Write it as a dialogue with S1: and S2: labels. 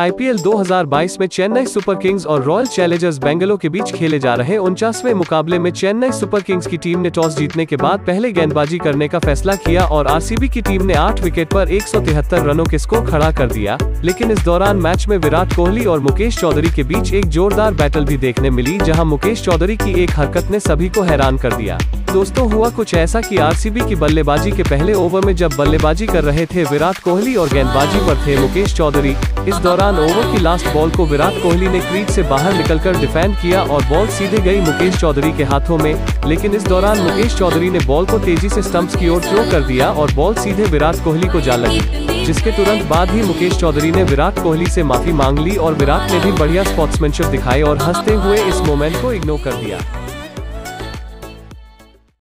S1: IPL 2022 में Chennai super Kings और royal Challengers Bangalore के बीच खेले जा रहे उनचासवें मुकाबले में चेन्नई सुपर किंग्स की टीम ने टॉस जीतने के बाद पहले गेंदबाजी करने का फैसला किया और आरसीबी की टीम ने आठ विकेट पर एक सौ तिहत्तर रनों के स्कोर खड़ा कर दिया। लेकिन इस दौरान मैच में विराट कोहली और मुकेश चौधरी के बीच एक जोरदार बैटल भी देखने मिली, जहाँ मुकेश चौधरी की एक हरकत ने सभी को हैरान कर दिया। दोस्तों, हुआ कुछ ऐसा कि आरसीबी की बल्लेबाजी के पहले ओवर में जब बल्लेबाजी कर रहे थे विराट कोहली और गेंदबाजी पर थे मुकेश चौधरी। इस दौरान ओवर की लास्ट बॉल को विराट कोहली ने क्रीज से बाहर निकलकर डिफेंड किया और बॉल सीधे गई मुकेश चौधरी के हाथों में। लेकिन इस दौरान मुकेश चौधरी ने बॉल को तेज़ी से स्टंप्स की ओर थ्रो कर दिया और बॉल सीधे विराट कोहली को जा लगी, जिसके तुरंत बाद ही मुकेश चौधरी ने विराट कोहली से माफ़ी मांग ली और विराट ने भी बढ़िया स्पोर्ट्समैनशिप दिखाई और हँसते हुए इस मोमेंट को इग्नोर कर दिया।